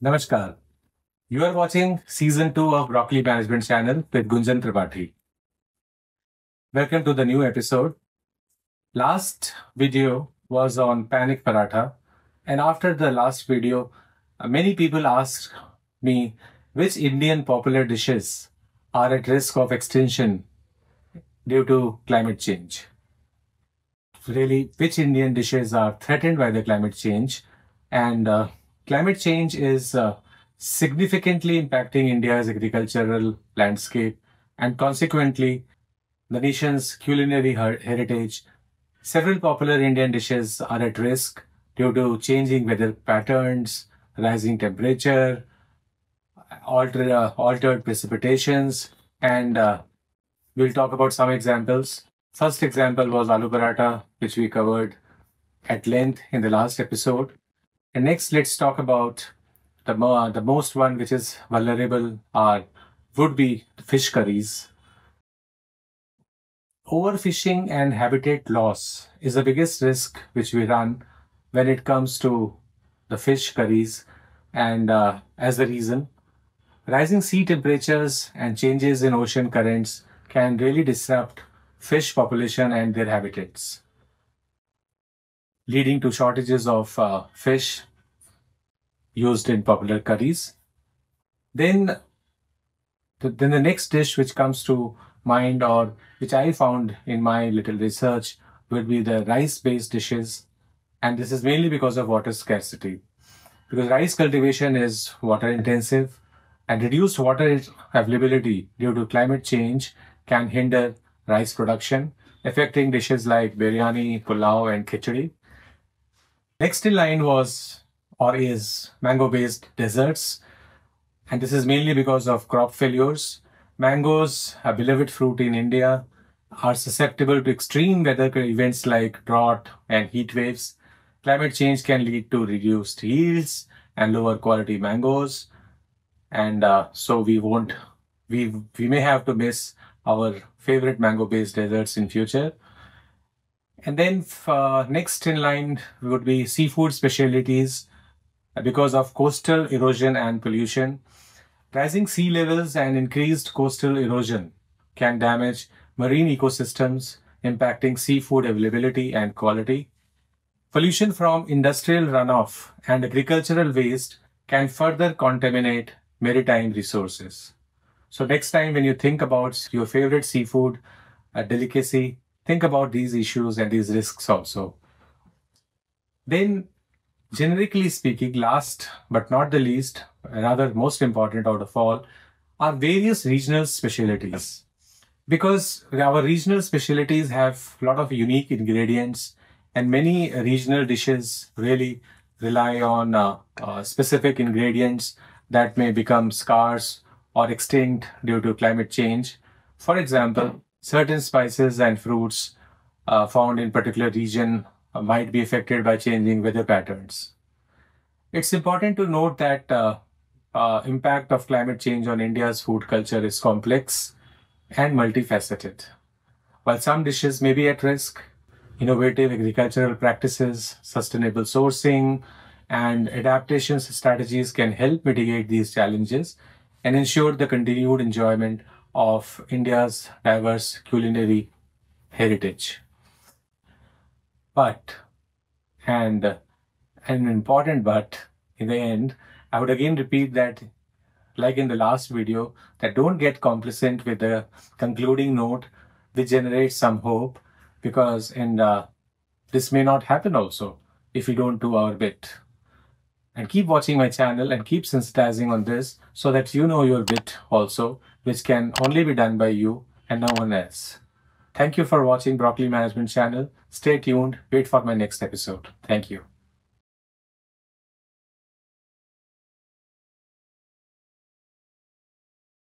Namaskar. You are watching season 2 of Broccoli Management Channel with Gunjan Tripathi. Welcome to the new episode. Last video was on panic paratha and after the last video many people asked me which Indian popular dishes are at risk of extinction due to climate change. Really, which Indian dishes are threatened by the climate change and uh, climate change is uh, significantly impacting India's agricultural landscape and consequently the nation's culinary her heritage. Several popular Indian dishes are at risk due to changing weather patterns, rising temperature, alter, uh, altered precipitations, and uh, we'll talk about some examples. First example was aloo paratha, which we covered at length in the last episode. And next, let's talk about the, mo the most one which is vulnerable are would be fish curries. Overfishing and habitat loss is the biggest risk which we run when it comes to the fish curries and uh, as the reason rising sea temperatures and changes in ocean currents can really disrupt fish population and their habitats leading to shortages of uh, fish used in popular curries. Then, the, then the next dish which comes to mind or which I found in my little research would be the rice-based dishes. And this is mainly because of water scarcity. Because rice cultivation is water intensive and reduced water availability due to climate change can hinder rice production, affecting dishes like biryani, pulao, and khichdi. Next in line was or is mango-based desserts. And this is mainly because of crop failures. Mangoes, a beloved fruit in India, are susceptible to extreme weather events like drought and heat waves. Climate change can lead to reduced yields and lower quality mangoes. And uh, so we won't, we, we may have to miss our favorite mango-based desserts in future. And then uh, next in line would be seafood specialties because of coastal erosion and pollution. Rising sea levels and increased coastal erosion can damage marine ecosystems, impacting seafood availability and quality. Pollution from industrial runoff and agricultural waste can further contaminate maritime resources. So next time when you think about your favorite seafood a delicacy, think about these issues and these risks also. Then Generically speaking, last but not the least, rather most important out of all, are various regional specialities. Because our regional specialities have a lot of unique ingredients and many regional dishes really rely on uh, uh, specific ingredients that may become scarce or extinct due to climate change. For example, certain spices and fruits uh, found in particular region uh, might be affected by changing weather patterns. It's important to note that uh, uh, impact of climate change on India's food culture is complex and multifaceted. While some dishes may be at risk, innovative agricultural practices, sustainable sourcing, and adaptation strategies can help mitigate these challenges and ensure the continued enjoyment of India's diverse culinary heritage. But, and an important but in the end, I would again repeat that like in the last video, that don't get complacent with the concluding note which generates some hope because in uh, this may not happen also if we don't do our bit. And keep watching my channel and keep sensitizing on this so that you know your bit also, which can only be done by you and no one else. Thank you for watching Broccoli Management channel. Stay tuned. Wait for my next episode. Thank you.